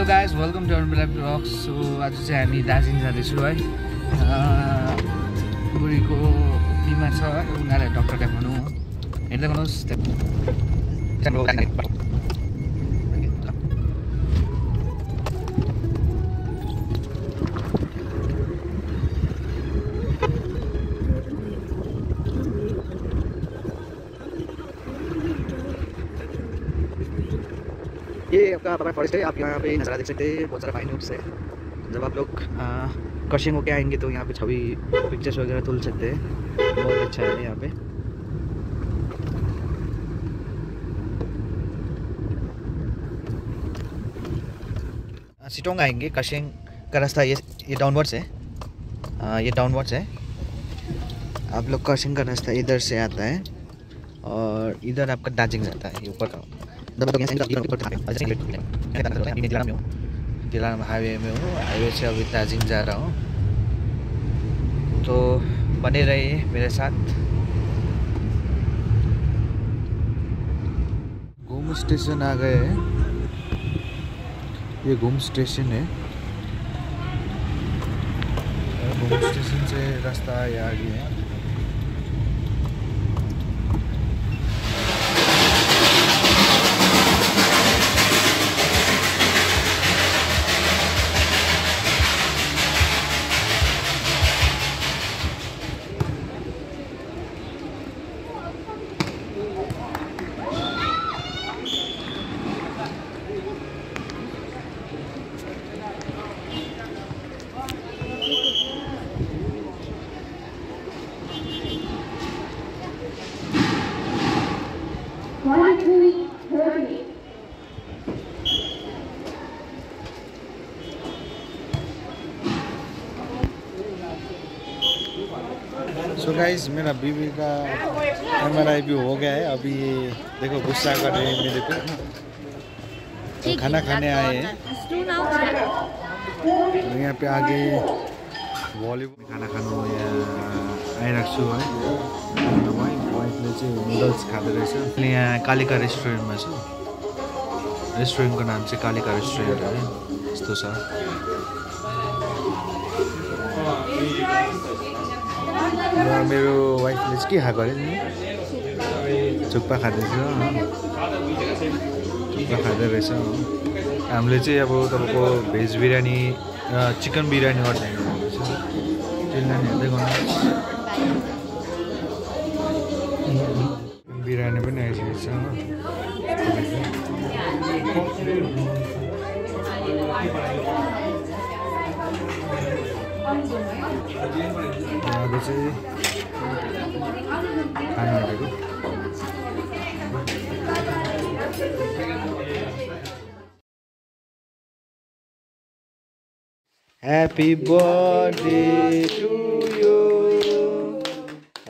Hello guys welcome to black blog so आज चाहिँ हामी दार्जिलिङ जाँदैछौँ है। बुढीको बिमार छ उनीहरूलाई डक्टर देखाउनु। हेर्दै गर्नुहोस्। ये आपका पहाड़ फॉरेस्ट है आप यहाँ पे नज़ारा देख सकते हैं बहुत सारा फाइन है। जब आप लोग कशिंग होके आएँगे तो यहाँ पे छवि पिक्चर्स वगैरह तुल सकते हैं। बहुत अच्छा है यहाँ पे। सिटोंग आएँगे कशिंग का रास्ता ये ये डाउनवर्ड्स है। आ, ये डाउनवर्ड्स है। आप लोग कशिंग का रास्ता इधर से आता है और इधर आपका दार्जिलिंग जाता है ऊपर का। दिलाराम हाईवे में हूँ हाईवे से अभी दार्जिलिंग जा रहा हूँ तो बने रहिए मेरे साथ घूम स्टेशन आ गए हैं। ये घूम स्टेशन है। घूम स्टेशन से रास्ता आगे है। सो गाइस मेरा बीवी का एम भी हो गया है। अभी देखो, गुस्सा कर रहे हैं मेरे पे। तो खाना खाने आए हैं। और यहाँ पे आगे भलिबल खाना खानु यहाँ आइरहेको छु है। वाइफले चाहिँ नुडल्स खाँदो रहेछ अहिले यहाँ कालिका रेस्टुरेन्टमा छु रेस्टुरेन्टको नाम चाहिँ कालिका रेस्टुरेन्ट है। र मेरो वाइफले चाहिँ के खाएको अरे नि? थुक्पा खाँदैछ। थुक्पा खाँदै रहेछ हो। हामीले चाहिँ अब तपाईँको भेज बिरयानी चिकन बिरयानी अर्डर गर्नुपर्छ चिल्लानी हेर्दै गर्नुहोस्। बिरयानी पनि आइसकेको छ happy bud to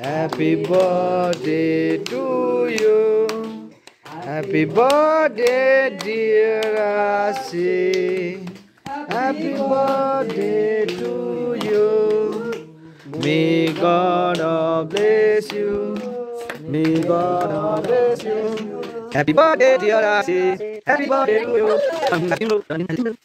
happy birthday to you birthday dear डिरासे happy birthday to May God bless you. May God bless you. Happy birthday, dear Asi. Happy birthday to you.